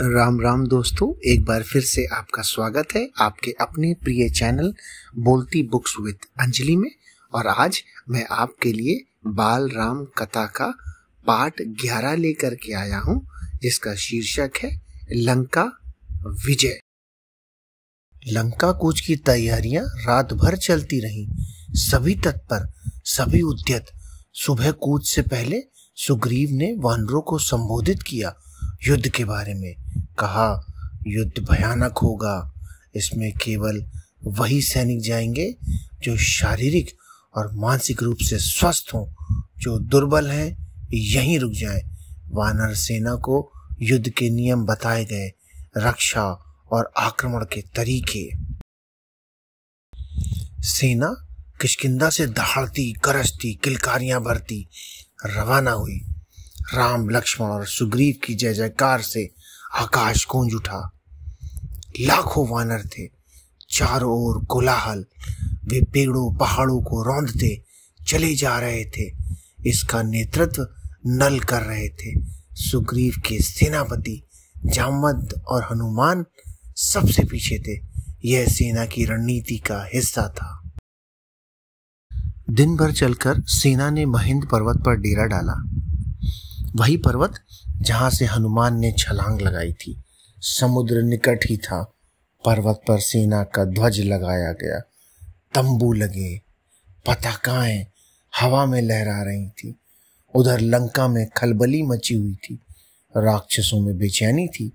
राम राम दोस्तों, एक बार फिर से आपका स्वागत है आपके अपने प्रिय चैनल बोलती बुक्स विद अंजलि में। और आज मैं आपके लिए बाल राम कथा का पार्ट 11 लेकर के आया हूँ, जिसका शीर्षक है लंका विजय। लंका कूच की तैयारियाँ रात भर चलती रहीं। सभी तत्पर सभी उद्यत, सुबह कूच से पहले सुग्रीव ने वानरों को संबोधित किया युद्ध के बारे में। कहा, युद्ध भयानक होगा। इसमें केवल वही सैनिक जाएँगे जो शारीरिक और मानसिक रूप से स्वस्थ हों, जो दुर्बल हैं, यहीं रुक जाएँ। वानर सेना को युद्ध के नियम बताए गए, रक्षा और आक्रमण के तरीके। सेना किशकिंदा से दहाड़ती, गरजती, किलकारियाँ भरती, रवाना हुई। राम, लक्ष्मण और सुग्रीव की जय जयकार से आकाश गूंज उठा। लाखों वानर थे, चारों ओर कोलाहल। वे पेड़ों, पहाड़ों को रौंदते चले जा रहे थे। इसका नेतृत्व नल कर रहे थे। सुग्रीव के सेनापति, जामवंत और हनुमान सबसे पीछे थे। यह सेना की रणनीति का हिस्सा था। दिन भर चलकर सेना ने महिंद पर्वत पर डेरा डाला। वही पर्वत जहाँ से हनुमान ने छलांग लगाई थी। समुद्र निकट ही था। पर्वत पर सेना का ध्वज लगाया गया। तंबू लगे। पताकाएँ हवा में लहरा रही थी। उधर लंका में खलबली मची हुई थी। राक्षसों में बेचैनी थी।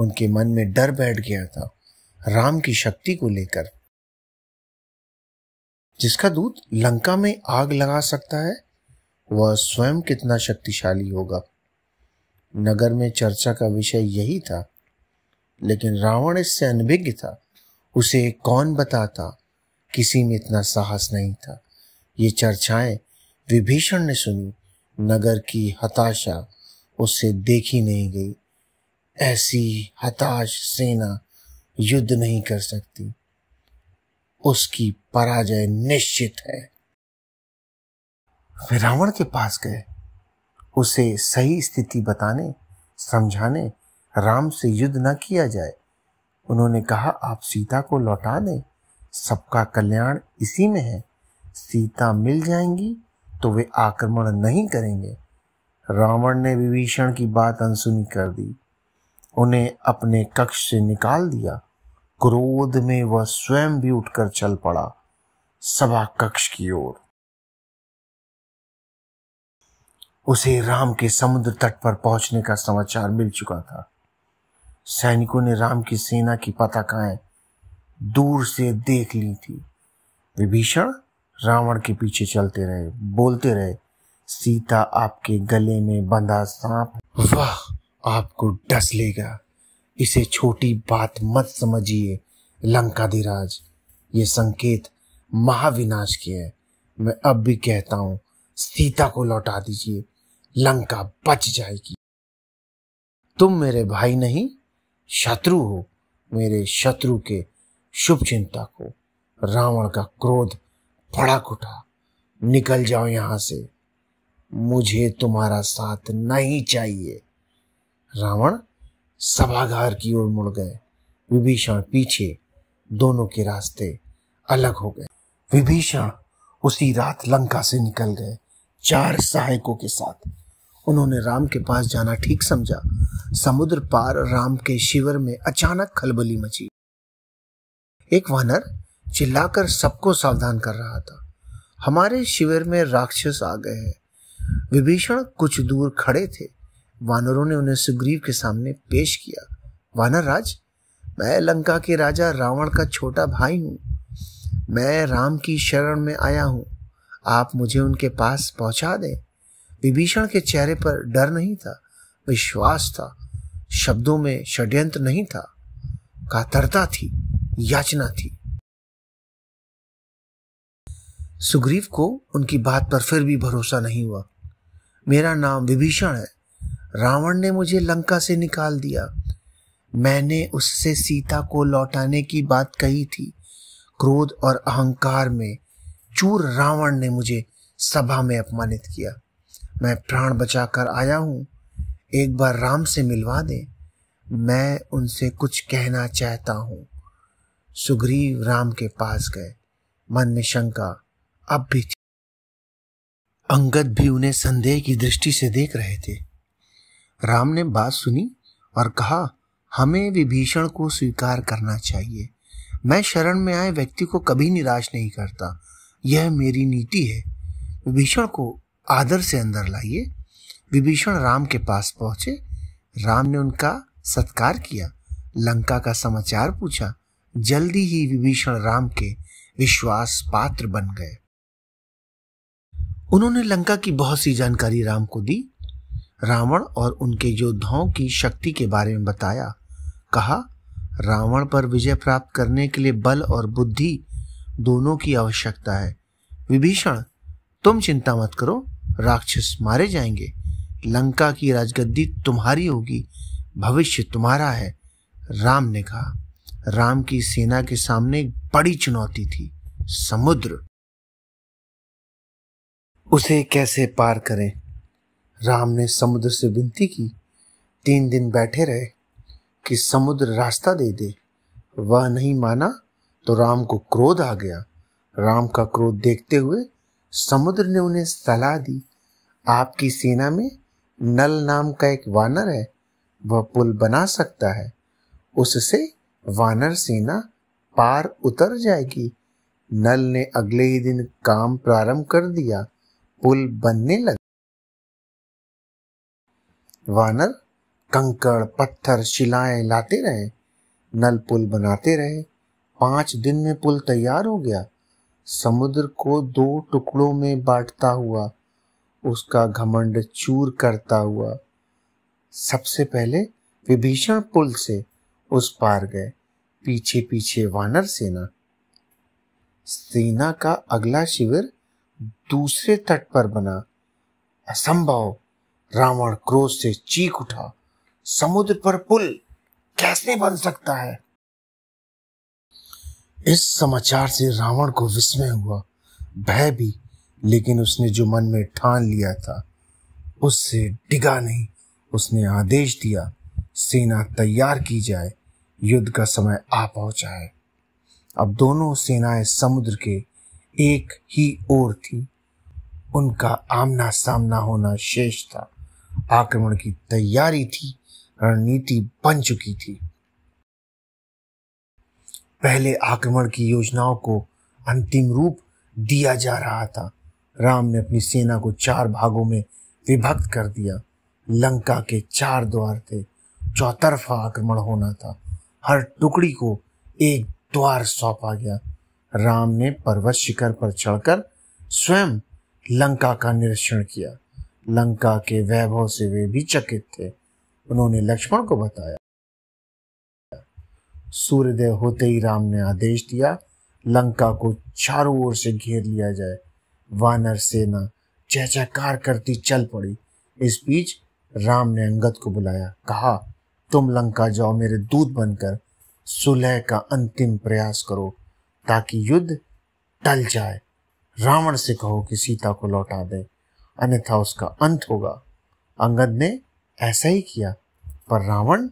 उनके मन में डर बैठ गया था। राम की शक्ति को लेकर। जिसका दूत लंका में आग लगा सकता है, वह स्वयं कितना शक्तिशाली होगा। नगर में चर्चा का विषय यही था, लेकिन रावण इससे अनभिज्ञ था। उसे कौन बताता? किसी में इतना साहस नहीं था। ये चर्चाएँ विभीषण ने सुनी। नगर की हताशा उससे देखी नहीं गई। ऐसी हताश सेना युद्ध नहीं कर सकती। उसकी पराजय निश्चित है। वे रावण के पास गए। उसे सही स्थिति बताने, समझाने, राम से युद्ध न किया जाए। उन्होंने कहा, आप सीता को लौटा दें। सबका कल्याण इसी में है। सीता मिल जाएँगी तो वे आक्रमण नहीं करेंगे। रावण ने विभीषण की बात अनसुनी कर दी। उन्हें अपने कक्ष से निकाल दिया। क्रोध में वह स्वयं भी उठकर चल पड़ा। सभा कक्ष की ओर। उसे राम के समुद्र तट पर पहुँचने का समाचार मिल चुका था। सैनिकों ने राम की सेना की पताकाएँ दूर से देख ली थी। विभीषण रावण के पीछे चलते रहे, बोलते रहे, सीता आपके गले में बंधा सांप वाह आपको डस लेगा। इसे छोटी बात मत समझिए, लंकाधिराज। ये संकेत महाविनाश के है। मैं अब भी कहता हूँ, सीता को लौटा दीजिए। लंका बच जाएगी। तुम मेरे भाई नहीं, शत्रु हो मेरे शत्रु के शुभ चिंता को। रावण का क्रोध भड़क उठा। निकल जाओ यहाँ से। मुझे तुम्हारा साथ नहीं चाहिए। रावण सभागार की ओर मुड़ गए। विभीषण पीछे दोनों के रास्ते अलग हो गए। विभीषण उसी रात लंका से निकल गए, चार सहायकों के साथ। उन्होंने राम के पास जाना ठीक समझा। समुद्र पार राम के शिविर में अचानक खलबली मची। एक वानर चिल्लाकर सबको सावधान कर रहा था। हमारे शिविर में राक्षस आ गए हैं। विभीषण कुछ दूर खड़े थे। वानरों ने उन्हें सुग्रीव के सामने पेश किया। वानर राज, मैं लंका के राजा रावण का छोटा भाई हूँ। मैं राम की शरण में आया हूँ। आप मुझे उनके पास पहुँचा दें। विभीषण के चेहरे पर डर नहीं था, विश्वास था, शब्दों में षड्यंत्र नहीं था, कातरता थी, याचना थी। सुग्रीव को उनकी बात पर फिर भी भरोसा नहीं हुआ। मेरा नाम विभीषण है, रावण ने मुझे लंका से निकाल दिया। मैंने उससे सीता को लौटाने की बात कही थी। क्रोध और अहंकार में चूर रावण ने मुझे सभा में अपमानित किया। मैं प्राण बचाकर आया हूँ। एक बार राम से मिलवा दे। मैं उनसे कुछ कहना चाहता हूँ। सुग्रीव राम के पास गए। मन में शंका, अब भी थी अंगद भी उन्हें संदेह की दृष्टि से देख रहे थे। राम ने बात सुनी और कहा, हमें विभीषण को स्वीकार करना चाहिए। मैं शरण में आए व्यक्ति को कभी निराश नहीं करता। यह मेरी नीति है। विभीषण को आदर से अंदर लाइए। विभीषण राम के पास पहुँचे। राम ने उनका सत्कार किया। लंका का समाचार पूछा। जल्दी ही विभीषण राम के विश्वास पात्र बन गए। उन्होंने लंका की बहुत सी जानकारी राम को दी। रावण और उनके योद्धाओं की शक्ति के बारे में बताया। कहा, रावण पर विजय प्राप्त करने के लिए बल और बुद्धि दोनों की आवश्यकता है। विभीषण, तुम चिंता मत करो। राक्षस मारे जाएँगे। लंका की राजगद्दी तुम्हारी होगी, भविष्य तुम्हारा है। राम ने कहा, राम की सेना के सामने एक बड़ी चुनौती थी, समुद्र। उसे कैसे पार करें? राम ने समुद्र से विनती की। तीन दिन बैठे रहे, कि समुद्र रास्ता दे दे। वह नहीं माना तो राम को क्रोध आ गया। राम का क्रोध देखते हुए समुद्र ने उन्हें सलाह दी। आपकी सेना में नल नाम का एक वानर है, वह पुल बना सकता है। उससे वानर सेना पार उतर जाएगी। नल ने अगले ही दिन काम प्रारंभ कर दिया। पुल बनने लगा वानर कंकड़, पत्थर, शिलाएँ लाते रहे। नल पुल बनाते रहे। पाँच दिन में पुल तैयार हो गया। समुद्र को दो टुकड़ों में बांटता हुआ, उसका घमंड चूर करता हुआ, सबसे पहले विभीषण पुल से उस पार गए पीछे पीछे वानर सेना। सेना का अगला शिविर दूसरे तट पर बना। असंभव, रावण क्रोध से चीख उठा। समुद्र पर पुल कैसे बन सकता है? इस समाचार से रावण को विस्मय हुआ, भय भी, लेकिन उसने जो मन में ठान लिया था, उससे डिगा नहीं। उसने आदेश दिया, सेना तैयार की जाए, युद्ध का समय आ पहुँचा है। अब दोनों सेनाएँ समुद्र के एक ही ओर थी। उनका आमना सामना होना शेष था। आक्रमण की तैयारी थी, रणनीति बन चुकी थी। पहले आक्रमण की योजनाओं को अंतिम रूप दिया जा रहा था। राम ने अपनी सेना को चार भागों में विभक्त कर दिया। लंका के चार द्वार थे। चौतरफा आक्रमण होना था। हर टुकड़ी को एक द्वार सौंपा गया। राम ने पर्वत शिखर पर चढ़कर स्वयं लंका का निरीक्षण किया। लंका के वैभव से वे भी चकित थे। उन्होंने लक्ष्मण को बताया। सूर्योदय होते ही राम ने आदेश दिया, लंका को चारों ओर से घेर लिया जाए। वानर सेना चहचहकार करती चल पड़ी। इस बीच राम ने अंगद को बुलाया, कहा, तुम लंका जाओ, मेरे दूत बनकर सुलह का अंतिम प्रयास करो, ताकि युद्ध टल जाए। रावण से कहो कि सीता को लौटा दे, अन्यथा उसका अंत होगा। अंगद ने ऐसा ही किया, पर रावण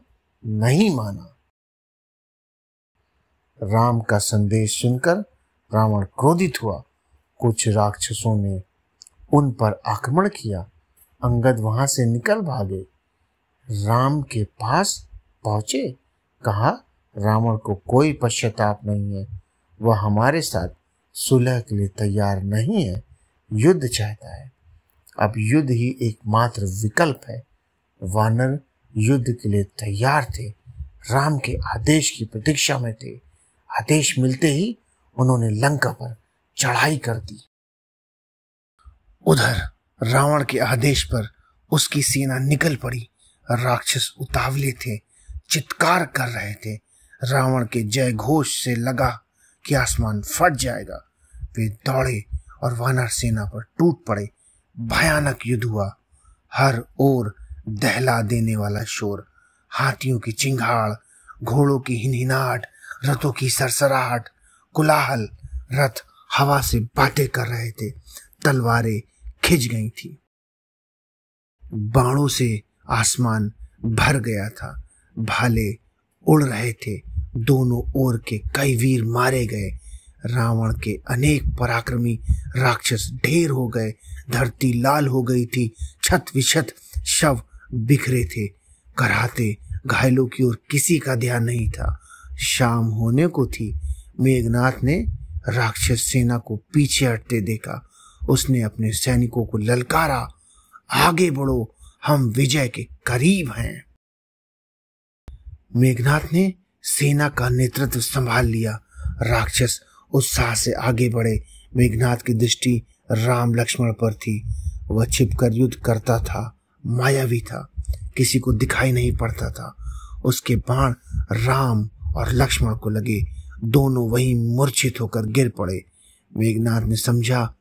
नहीं माना। राम का संदेश सुनकर रावण क्रोधित हुआ। कुछ राक्षसों ने उन पर आक्रमण किया। अंगद वहाँ से निकल भागे। राम के पास पहुँचे। कहा, रावण को कोई पश्चाताप नहीं है। वह हमारे साथ सुलह के लिए तैयार नहीं है। युद्ध चाहता है। अब युद्ध ही एकमात्र विकल्प है। वानर युद्ध के लिए तैयार थे। राम के आदेश की प्रतीक्षा में थे। आदेश मिलते ही उन्होंने लंका पर चढ़ाई कर दी। उधर रावण के आदेश पर उसकी सेना निकल पड़ी। राक्षस उतावले थे, चित्कार कर रहे थे। रावण के जय घोष से लगा कि आसमान फट जाएगा। वे दौड़े और वानर सेना पर टूट पड़े। भयानक युद्ध हुआ। हर ओर दहला देने वाला शोर, हाथियों की चिंगाड़, घोड़ों की हिनहिनाहट रथों की सरसराहट, कुलाहल, रथ हवा से बातें कर रहे थे। तलवारें खिंच गई थी। बाणों से आसमान भर गया था। भाले उड़ रहे थे। दोनों ओर के कई वीर मारे गए। रावण के अनेक पराक्रमी राक्षस ढेर हो गए। धरती लाल हो गई थी। छत विछत शव बिखरे थे। कराते घायलों की ओर किसी का ध्यान नहीं था। शाम होने को थी। मेघनाथ ने राक्षस सेना को पीछे हटते देखा। उसने अपने सैनिकों को ललकारा, आगे बढ़ो, हम विजय के करीब हैं। मेघनाथ ने सेना का नेतृत्व संभाल लिया। राक्षस उत्साह से आगे बढ़े। मेघनाथ की दृष्टि राम लक्ष्मण पर थी। वह छिपकर युद्ध करता था, मायावी था। किसी को दिखाई नहीं पड़ता था। उसके बाण राम और लक्ष्मण को लगे दोनों वहीं मूर्छित होकर गिर पड़े। मेघनाथ ने समझा,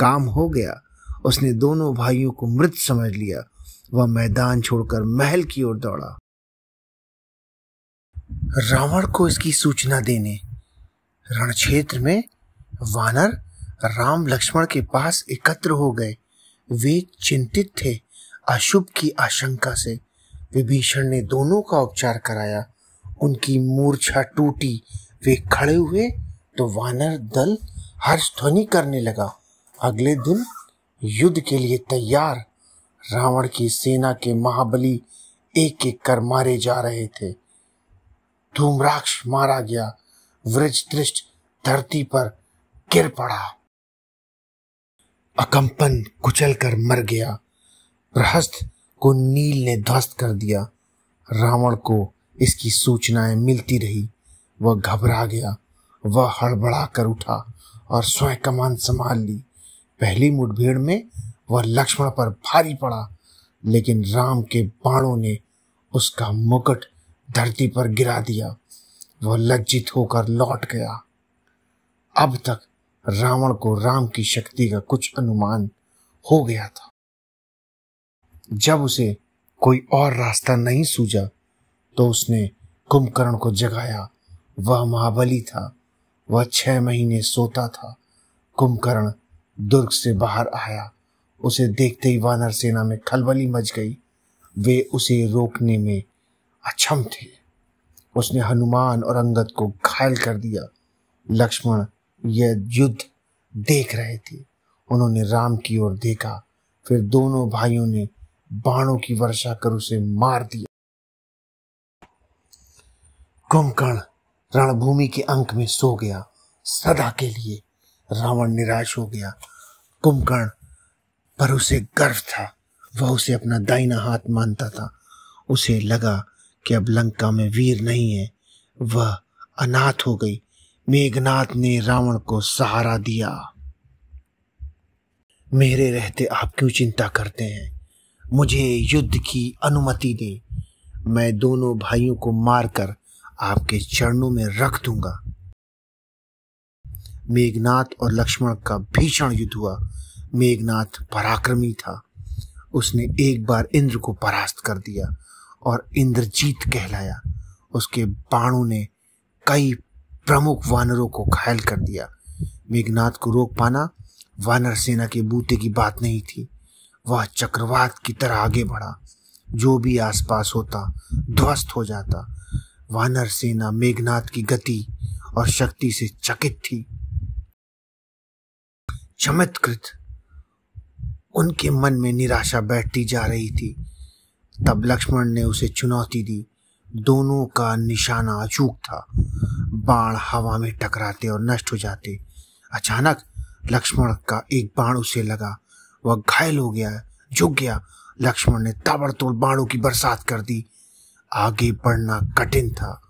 काम हो गया। उसने दोनों भाइयों को मृत समझ लिया। वह मैदान छोड़कर महल की ओर दौड़ा। रावण को इसकी सूचना देने, रण क्षेत्र में वानर, राम, लक्ष्मण के पास एकत्र हो गए। वे चिंतित थे अशुभ की आशंका से। विभीषण ने दोनों का उपचार कराया। उनकी मूर्छा टूटी। वे खड़े हुए तो वानर दल हर्ष ध्वनि करने लगा। अगले दिन युद्ध के लिए तैयार। रावण की सेना के महाबली एक एक कर मारे जा रहे थे। धूम्राक्ष मारा गया। वृज दृष्ट धरती पर गिर पड़ा। अकंपन कुचल कर मर गया। प्रहस्त को नील ने ध्वस्त कर दिया। रावण को इसकी सूचनाएँ मिलती रही। वह घबरा गया। वह हड़बड़ा कर उठा और स्वयं कमान संभाल ली। पहली मुठभेड़ में वह लक्ष्मण पर भारी पड़ा, लेकिन राम के बाणों ने उसका मुकुट धरती पर गिरा दिया। वह लज्जित होकर लौट गया। अब तक रावण को राम की शक्ति का कुछ अनुमान हो गया था। जब उसे कोई और रास्ता नहीं सूझा तो उसने कुंभकर्ण को जगाया। वह महाबली था। वह छह महीने सोता था। कुंभकर्ण दुर्ग से बाहर आया। उसे देखते ही वानर सेना में खलबली मच गई। वे उसे रोकने में अक्षम थे। उसने हनुमान और अंगद को घायल कर दिया। लक्ष्मण यह युद्ध देख रहे थे। उन्होंने राम की ओर देखा। फिर दोनों भाइयों ने बाणों की वर्षा कर उसे मार दिया। कुंभकर्ण रणभूमि के अंक में सो गया। सदा के लिए रावण निराश हो गया। कुंभकर्ण, पर उसे गर्व था। वह उसे अपना दाइना हाथ मानता था। उसे लगा कि अब लंका में वीर नहीं है। वह अनाथ हो गई। मेघनाथ ने रावण को सहारा दिया। मेरे रहते आप क्यों चिंता करते हैं? मुझे युद्ध की अनुमति दे। मैं दोनों भाइयों को मारकर आपके चरणों में रख दूँगा। मेघनाथ और लक्ष्मण का भीषण युद्ध हुआ। मेघनाथ पराक्रमी था। उसने एक बार इंद्र को परास्त कर दिया और इंद्रजीत कहलाया। उसके बाणों ने कई प्रमुख वानरों को घायल कर दिया। मेघनाथ को रोक पाना वानर सेना के बूते की बात नहीं थी। वह चक्रवात की तरह आगे बढ़ा। जो भी आसपास होता, ध्वस्त हो जाता। वानर सेना मेघनाथ की गति और शक्ति से चकित थी। चमत्कृत। उनके मन में निराशा बैठती जा रही थी। तब लक्ष्मण ने उसे चुनौती दी। दोनों का निशाना अचूक था। बाण हवा में टकराते और नष्ट हो जाते। अचानक लक्ष्मण का एक बाण उसे लगा। वह घायल हो गया। झुक गया, लक्ष्मण ने ताबड़तोड़ बाणों की बरसात कर दी। आगे बढ़ना कठिन था।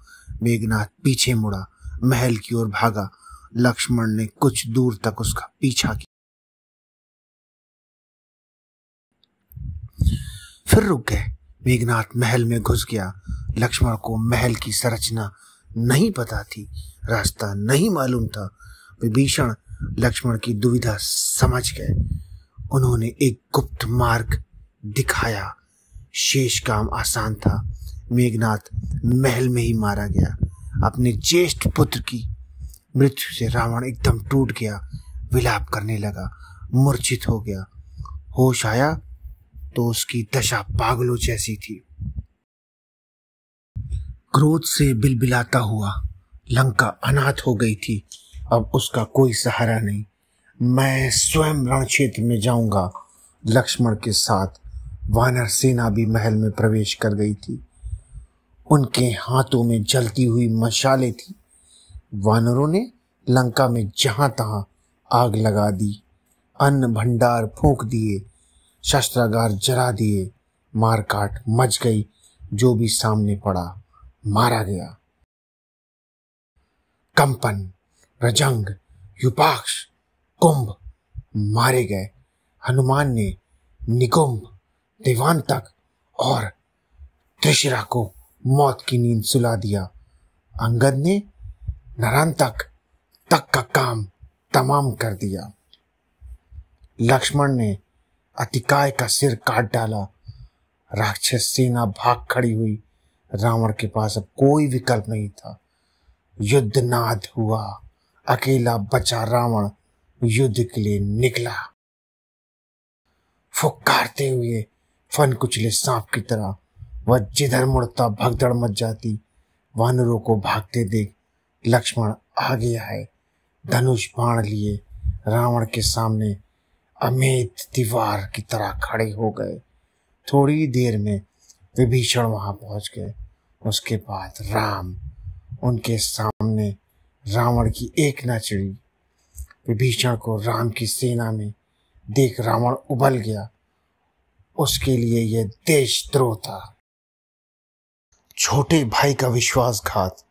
मेघनाथ पीछे मुड़ा, महल की ओर भागा। लक्ष्मण ने कुछ दूर तक उसका पीछा किया। फिर रुक। गए मेघनाथ महल में घुस गया। लक्ष्मण को महल की संरचना नहीं पता थी, रास्ता नहीं मालूम था। विभीषण लक्ष्मण की दुविधा समझ गए। उन्होंने एक गुप्त मार्ग दिखाया। शेष काम आसान था। मेघनाथ महल में ही मारा गया। अपने ज्येष्ठ पुत्र की मृत्यु से रावण एकदम टूट गया, विलाप करने लगा, मूर्छित हो गया। होश आया तो उसकी दशा पागलों जैसी थी। क्रोध से बिलबिलाता हुआ लंका अनाथ हो गई थी। अब उसका कोई सहारा नहीं। मैं स्वयं रण क्षेत्र में जाऊँगा। लक्ष्मण के साथ वानर सेना भी महल में प्रवेश कर गई थी। उनके हाथों में जलती हुई मशाले थी। वानरों ने लंका में जहाँ तहां आग लगा दी, अन्न भंडार फूंक दिए, शस्त्रागार जला दिए, मारकाट मच गई, जो भी सामने पड़ा, मारा गया। कंपन, रजंग, युपाक्ष, कुंभ मारे गए। हनुमान ने निकुंभ देवांतक और त्रिशिरा को मौत की नींद सुला दिया। अंगद ने नरांतक तक का काम तमाम कर दिया। लक्ष्मण ने अतिकाय का सिर काट डाला। राक्षस सेना भाग खड़ी हुई। रावण के पास अब कोई विकल्प नहीं था। युद्ध नाद हुआ। अकेला बचा रावण युद्ध के लिए निकला। फुकारते हुए फन कुचले सांप की तरह वह जिधर मुड़ता भगदड़ मच जाती, वानरों को भागते देख लक्ष्मण आ गया है। धनुष बाण लिए रावण के सामने अमेत दीवार की तरह खड़े हो गए। थोड़ी देर में विभीषण वहाँ पहुँच गए। उसके बाद राम, उनके सामने रावण की एक न चिड़ी। विभीषण को राम की सेना में देख रावण उबल गया। उसके लिए यह देशद्रोह था। छोटे भाई का विश्वासघात।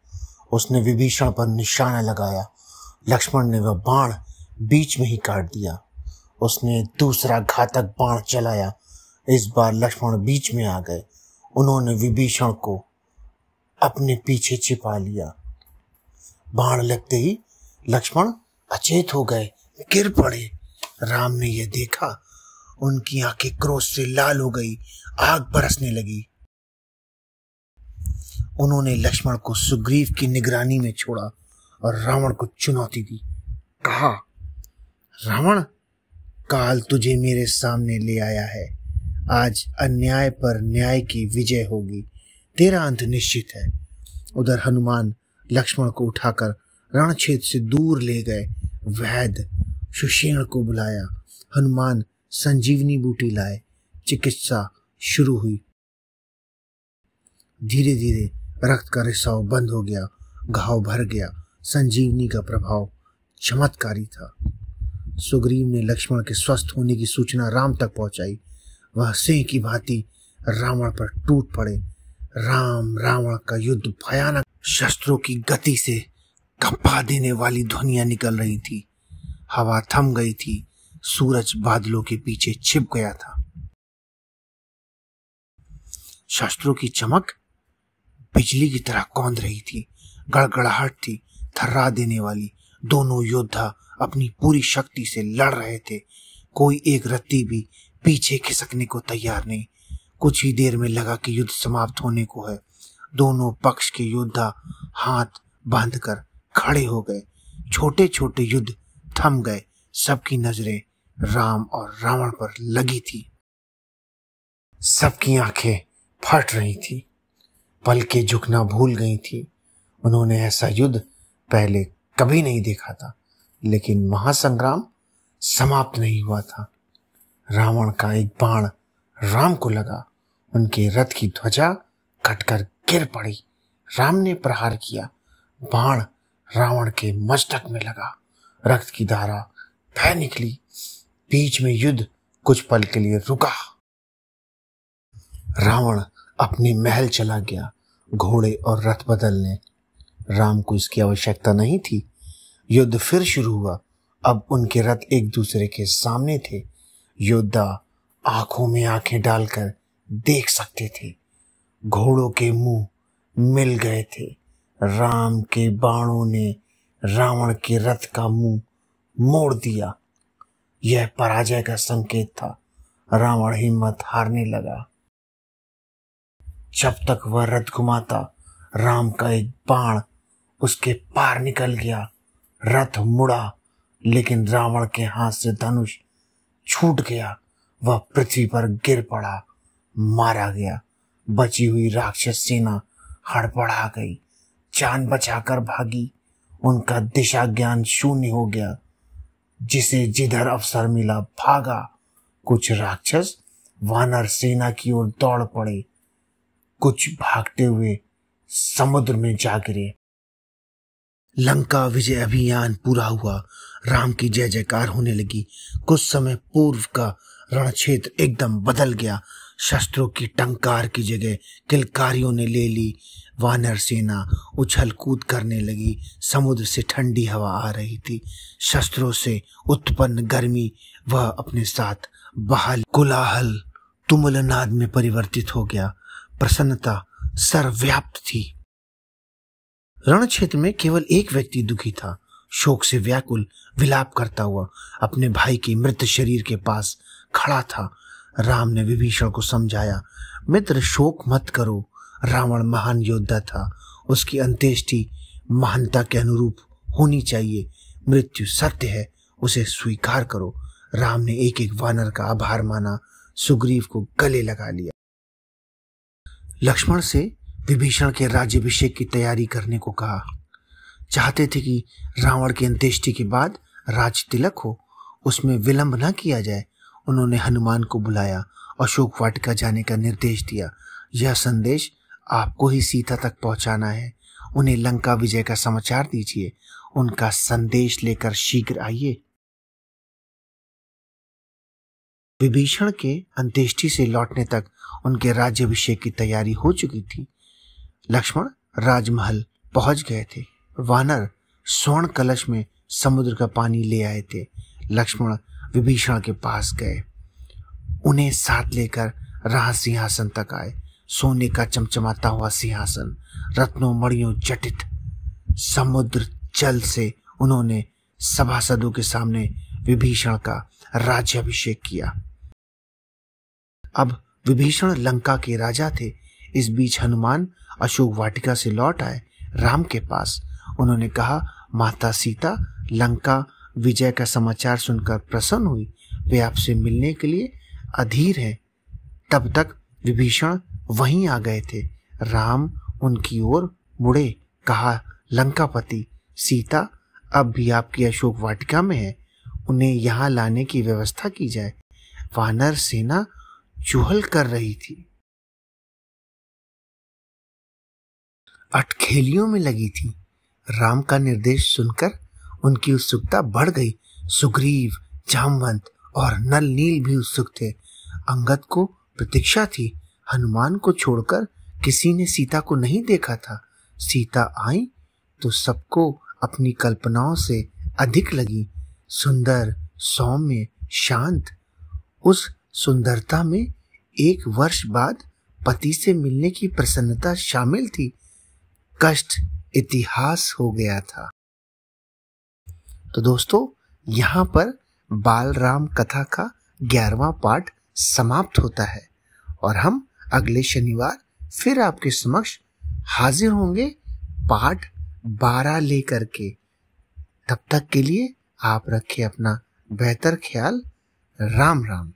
उसने विभीषण पर निशाना लगाया। लक्ष्मण ने वह बाण बीच में ही काट दिया। उसने दूसरा घातक बाण चलाया। इस बार लक्ष्मण बीच में आ गए। उन्होंने विभीषण को अपने पीछे छिपा लिया। बाण लगते ही लक्ष्मण अचेत हो गए। गिर पड़े। राम ने यह देखा। उनकी आँखें क्रोध से लाल हो गई। आग बरसने लगी। उन्होंने लक्ष्मण को सुग्रीव की निगरानी में छोड़ा और रावण को चुनौती दी। कहा, रावण, काल तुझे मेरे सामने ले आया है। आज अन्याय पर न्याय की विजय होगी। तेरा अंत निश्चित है। उधर हनुमान लक्ष्मण को उठाकर रण क्षेत्र से दूर ले गए। वैद सुषेण को बुलाया। हनुमान संजीवनी बूटी लाए। चिकित्सा शुरू हुई। धीरे धीरे रक्त का रिसाव बंद हो गया, घाव भर गया। संजीवनी का प्रभाव चमत्कारी था। सुग्रीव ने लक्ष्मण के स्वस्थ होने की सूचना राम तक पहुंचाई। वह सिंह की भांति रावण पर टूट पड़े। राम, रावण का युद्ध भयानक शस्त्रों की गति से कपा देने वाली ध्वनिया निकल रही थी। हवा थम गई थी। सूरज बादलों के पीछे छिप गया था। शस्त्रों की चमक बिजली की तरह कौंध रही थी, गड़गड़ाहट थी, थर्रा देने वाली। दोनों योद्धा अपनी पूरी शक्ति से लड़ रहे थे। कोई एक रत्ती भी पीछे खिसकने को तैयार नहीं। कुछ ही देर में लगा कि युद्ध समाप्त होने को है। दोनों पक्ष के योद्धा हाथ बांधकर खड़े हो गए। छोटे छोटे युद्ध थम गए। सबकी नज़रें राम और रावण पर लगी थी। सबकी आँखें फट रही थी। पल के झुकना भूल गई थी। उन्होंने ऐसा युद्ध पहले कभी नहीं देखा था, लेकिन महासंग्राम समाप्त नहीं हुआ था। रावण का एक बाण राम को लगा। उनके रथ की ध्वजा कटकर गिर पड़ी। राम ने प्रहार किया। बाण रावण के मस्तक में लगा। रक्त की धारा बह निकली। बीच में युद्ध कुछ पल के लिए रुका। रावण अपने महल चला गया। घोड़े और रथ बदलने। राम को इसकी आवश्यकता नहीं थी। युद्ध फिर शुरू हुआ। अब उनके रथ एक दूसरे के सामने थे। योद्धा आँखों में आँखें डालकर देख सकते थे। घोड़ों के मुँह मिल गए थे। राम के बाणों ने रावण के रथ का मुँह मोड़ दिया। यह पराजय का संकेत था। रावण हिम्मत हारने लगा। जब तक वह रथ घुमाता राम का एक बाण उसके पार निकल गया, रथ मुड़ा, लेकिन रावण के हाथ से धनुष छूट गया, वह पृथ्वी पर गिर पड़ा, मारा गया, बची हुई राक्षस सेना हड़बड़ा गई, जान बचाकर भागी, उनका दिशा ज्ञान शून्य हो गया, जिसे जिधर अवसर मिला भागा, कुछ राक्षस वानर सेना की ओर दौड़ पड़े कुछ भागते हुए समुद्र में जा गिरे। लंका विजय अभियान पूरा हुआ। राम की जय जयकार होने लगी। कुछ समय पूर्व का रण क्षेत्र एकदम बदल गया। शस्त्रों की टंकार की जगह किलकारियों ने ले ली। वानर सेना उछल कूद करने लगी। समुद्र से ठंडी हवा आ रही थी। शस्त्रों से उत्पन्न गर्मी वह अपने साथ बहाल, कुलाहल, तुमलनाद में परिवर्तित हो गया। प्रसन्नता सर्वव्याप्त थी। रण क्षेत्र में केवल एक व्यक्ति दुखी था। शोक से व्याकुल, विलाप करता हुआ अपने भाई के मृत शरीर के पास खड़ा था। राम ने विभीषण को समझाया, मित्र, शोक मत करो। रावण महान योद्धा था। उसकी अंत्येष्टि महानता के अनुरूप होनी चाहिए। मृत्यु सत्य है, उसे स्वीकार करो। राम ने एक एक वानर का आभार माना। सुग्रीव को गले लगा लिया। लक्ष्मण से विभीषण के राज्यभिषेक की तैयारी करने को कहा। चाहते थे कि रावण की अंत्येष्टि के बाद राज तिलक हो, उसमें विलंब न किया जाए, उन्होंने हनुमान को बुलाया, अशोक वाटिका जाने का निर्देश दिया। यह संदेश आपको ही सीता तक पहुंचाना है। उन्हें लंका विजय का समाचार दीजिए। उनका संदेश लेकर शीघ्र आइए। विभीषण के अंत्येष्टि से लौटने तक उनके राज्यभिषेक की तैयारी हो चुकी थी। लक्ष्मण राजमहल पहुँच गए थे। वानर स्वर्ण कलश में समुद्र का पानी ले आए थे। लक्ष्मण विभीषण के पास गए। उन्हें साथ लेकर राह सिंहासन तक आए। सोने का चमचमाता हुआ सिंहासन, रत्नों, मणियों जटित। समुद्र जल से उन्होंने सभासदों के सामने विभीषण का राज्याभिषेक किया। अब विभीषण लंका के राजा थे। इस बीच हनुमान अशोक वाटिका से लौट आए, राम के पास। उन्होंने कहा, माता सीता, लंका विजय का समाचार सुनकर प्रसन्न हुई। वे आपसे मिलने के लिए अधीर हैं। तब तक विभीषण वहीं आ गए थे। राम उनकी ओर मुड़े, कहा, लंकापति, सीता, अब भी आपकी अशोक वाटिका में है। उन्हें यहाँ लाने की व्यवस्था की जाए। वानर सेना चुहल कर रही थी। अटखेलियों में लगी थी। राम का निर्देश सुनकर उनकी उत्सुकता बढ़ गई। सुग्रीव, जामवंत और नल नील भी उत्सुक थे। अंगद को प्रतीक्षा थी। हनुमान को छोड़कर किसी ने सीता को नहीं देखा था। सीता आई तो सबको अपनी कल्पनाओं से अधिक लगी। सुंदर, सौम्य, शांत, उस सुंदरता में एक वर्ष बाद पति से मिलने की प्रसन्नता शामिल थी। कष्ट इतिहास हो गया था। तो दोस्तों, यहाँ पर बाल राम कथा का ग्यारहवा पाठ समाप्त होता है और हम अगले शनिवार फिर आपके समक्ष हाजिर होंगे पाठ बारह लेकर के। तब तक के लिए आप रखें अपना बेहतर ख्याल। राम राम।